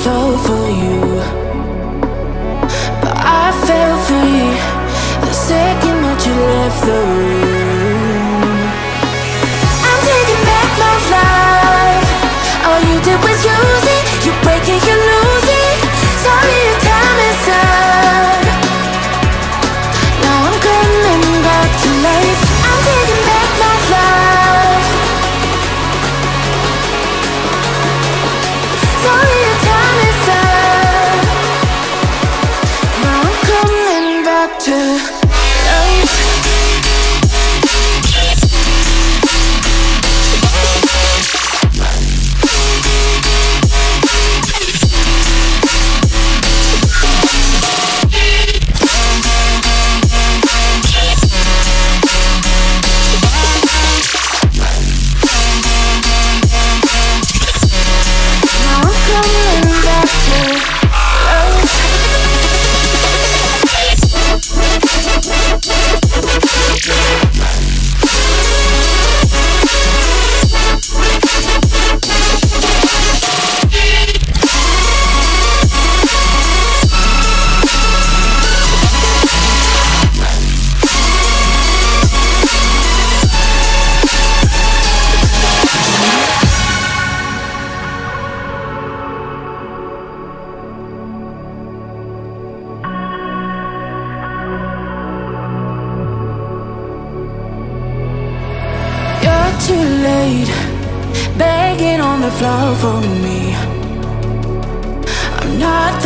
thoughtful too late. Begging on the floor for me. I'm not